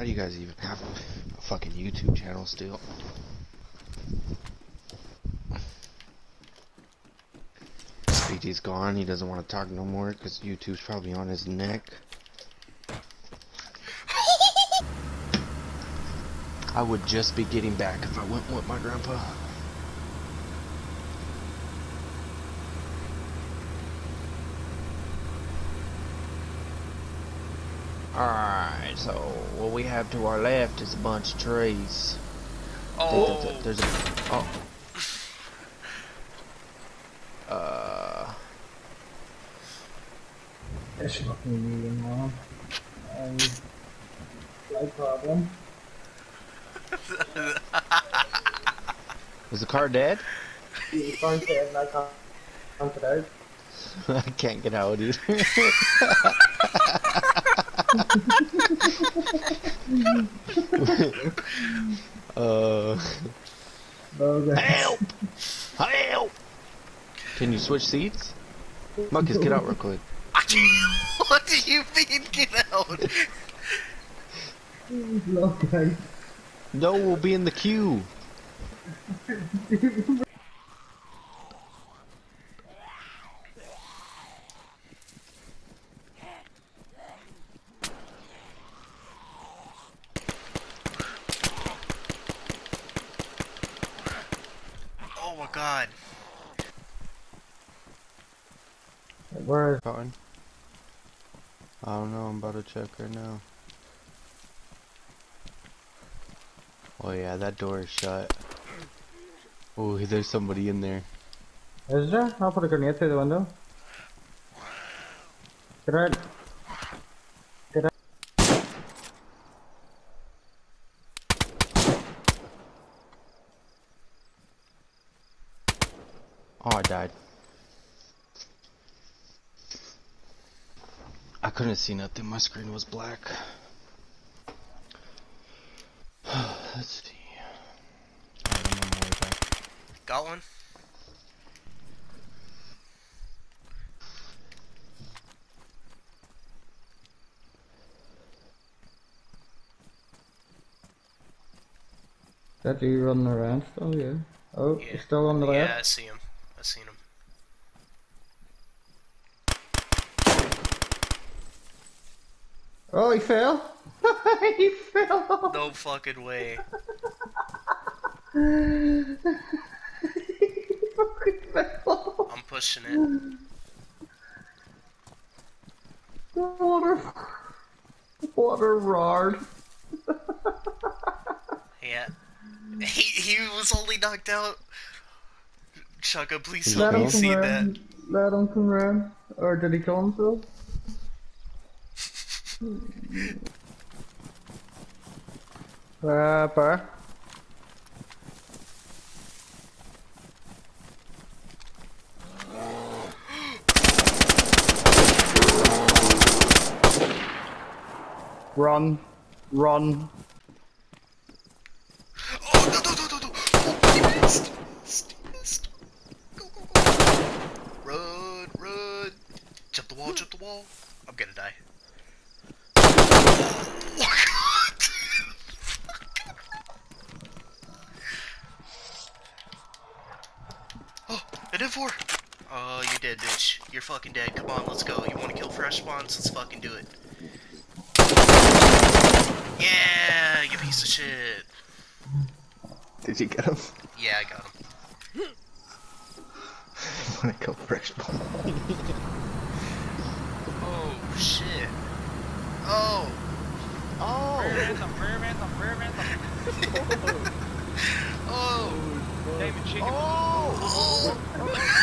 How do you guys even have a fucking YouTube channel still? Speedy's gone. He doesn't want to talk no more because YouTube's probably on his neck. I would just be getting back if I went with my grandpa. Alright, so what we have to our left is a bunch of trees. Oh, There's a, there's a oh. Uh, That's fucking medium long. Um, no problem. is the car dead? The car's dead and I can't can't get out. I can't get out either. uh, Okay. help! Help! Can you switch seats? Marcus, get out real quick. What do you mean get out? Okay. No, we'll be in the queue. Oh my god. Where is Cotton? I don't know, I'm about to check right now. Oh yeah, that door is shut. Oh, there's somebody in there. Is there? I'll put a grenade through the window. Get out. Oh, I died. I couldn't see nothing, my screen was black. Let's see. I don't know back. Got one? That you running around still, yeah. Oh, Yeah. you're still on the Yeah, left? I see him. I seen him. Oh, he fell! he fell! No fucking way. he fucking fell! I'm pushing it. What a rard. Yeah. He he was only knocked out. Shaka, please He's tell Let me him you come see that. round. Let him come round. Or did he kill himself? Uh, Rapper. Run. Run. Oh no no no no no! Oh, he missed! He missed! Go go go! Run run! Jump the wall! Jump the wall! I'm gonna die. Oh my god! oh, an M4! Oh, you're dead, bitch. You're fucking dead. Come on, let's go. You wanna kill fresh spawns? Let's fucking do it. Yeah, you piece of shit. Did you get him? Yeah, I got him. I wanna kill fresh ball. Oh shit. Oh. Oh! Random, random, random. Oh. David Oh! Oh. Oh no! Oh shit!